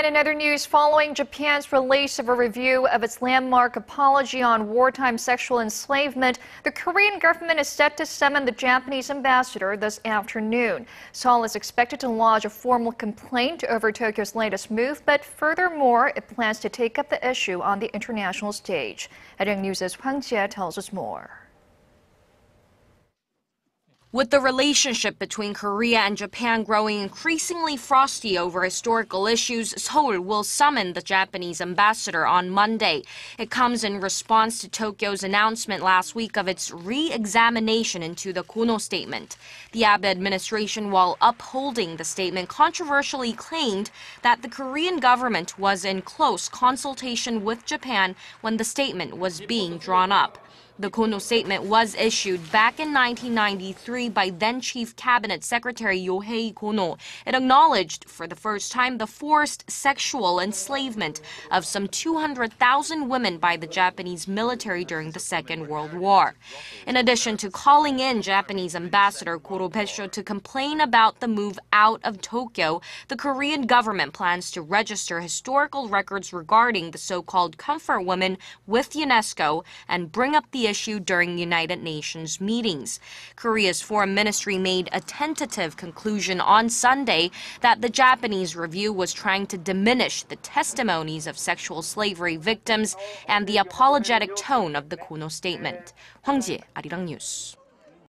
And in other news, following Japan's release of a review of its landmark apology on wartime sexual enslavement, the Korean government is set to summon the Japanese ambassador this afternoon. Seoul is expected to lodge a formal complaint over Tokyo's latest move, but furthermore, it plans to take up the issue on the international stage. Arirang News' Hwang Ji-hye tells us more. With the relationship between Korea and Japan growing increasingly frosty over historical issues, Seoul will summon the Japanese ambassador on Monday. It comes in response to Tokyo's announcement last week of its re-examination into the Kono Statement. The Abe administration, while upholding the statement, controversially claimed that the Korean government was in close consultation with Japan when the statement was being drawn up. The Kono statement was issued back in 1993 by then Chief Cabinet Secretary Yohei Kono. It acknowledged for the first time the forced sexual enslavement of some 200,000 women by the Japanese military during the Second World War. In addition to calling in Japanese Ambassador Koro Bessho to complain about the move out of Tokyo, the Korean government plans to register historical records regarding the so-called comfort women with UNESCO and bring up the issue during United Nations meetings. Korea's foreign ministry made a tentative conclusion on Sunday that the Japanese review was trying to diminish the testimonies of sexual slavery victims and the apologetic tone of the Kono statement. Hwang Ji-hye, Arirang News.